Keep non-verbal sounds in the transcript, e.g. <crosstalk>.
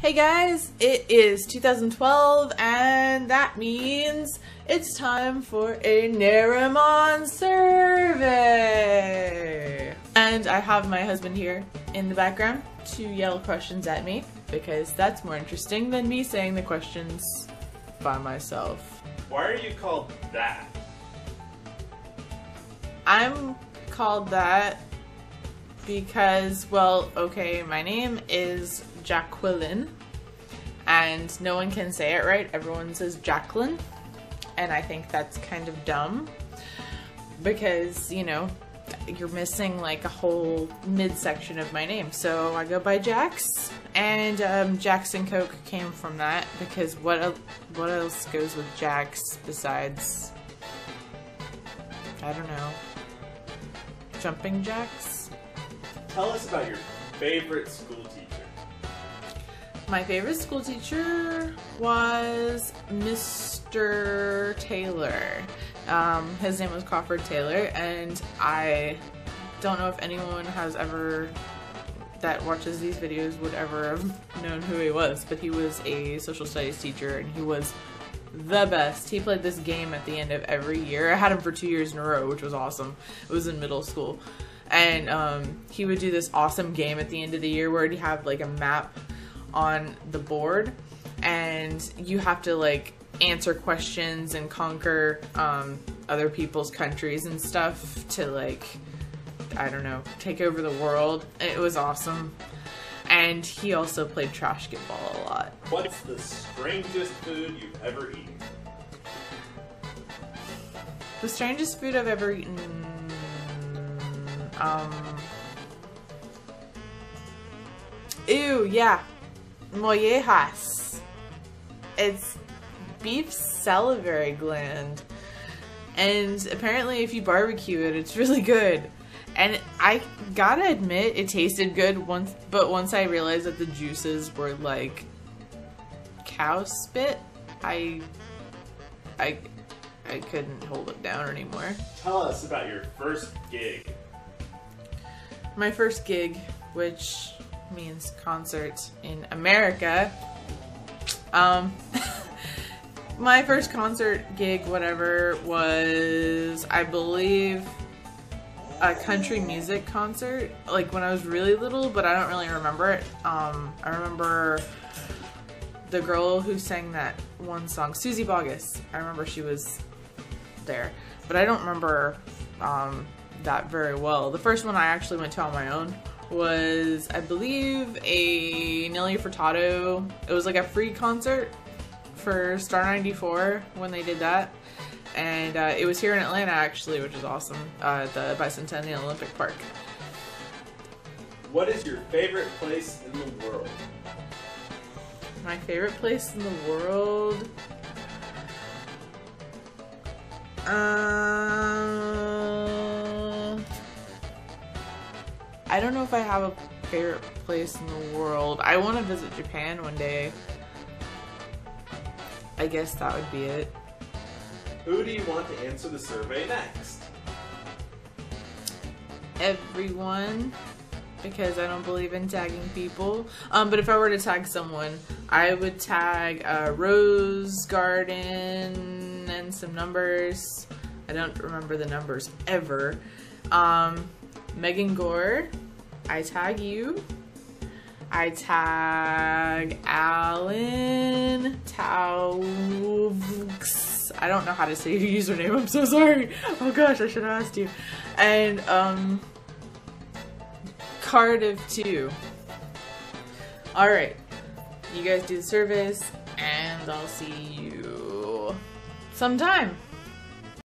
Hey guys, it is 2012 and that means it's time for a Naramon survey. And I have my husband here in the background to yell questions at me because that's more interesting than me saying the questions by myself. Why are you called that? I'm called that because, well, okay, my name is Jacqueline, and no one can say it right. Everyone says Jacqueline, and I think that's kind of dumb because, you know, you're missing like a whole midsection of my name. So I go by Jax, and um, Jax and Coke came from that because what el- what else goes with Jax besides I don't know jumping jacks? Tell us about your favorite school teacher. My favorite school teacher was Mr. Taylor. Um, his name was Crawford Taylor, and I don't know if anyone has ever that watches these videos would ever have known who he was, but he was a social studies teacher, and he was the best. He played this game at the end of every year. I had him for two years in a row, which was awesome. It was in middle school. And um, he would do this awesome game at the end of the year where he'd have like a map on the board and you have to like answer questions and conquer um, other people's countries and stuff to like I don't know take over the world. It was awesome. And he also played trash ball a lot. What's the strangest food you've ever eaten? The strangest food I've ever eaten. Um. Ew, yeah. Mollejas. It's beef salivary gland. And apparently, if you barbecue it, it's really good. And I gotta admit, it tasted good once, but once I realized that the juices were like cow spit, I, I, I couldn't hold it down anymore. Tell us about your first gig. My first gig, which means concert in America. Um, <laughs> my first concert gig, whatever, was I believe a country music concert. Like when I was really little, but I don't really remember it. Um, I remember the girl who sang that one song, Suzy Bogguss. I remember she was there, but I don't remember um, that very well. The first one I actually went to on my own was, I believe, a Nelly Furtado. It was like a free concert for Star 94 when they did that. And uh, it was here in Atlanta, actually, which is awesome, uh, the Bicentennial Olympic Park. What is your favorite place in the world? My favorite place in the world? Uh, I don't know if I have a favorite place in the world. I want to visit Japan one day. I guess that would be it. Who do you want to answer the survey next? Everyone, because I don't believe in tagging people. Um, but if I were to tag someone, I would tag uh, Rose Garden and some numbers. I don't remember the numbers ever. Um, Megan Gore, I tag you. I tag Alan Tauvx. I don't know how to say your username. <laughs> I'm so sorry. Oh gosh, I should have asked you. And um, Cardiff too. All right, you guys do the service, and I'll see you sometime.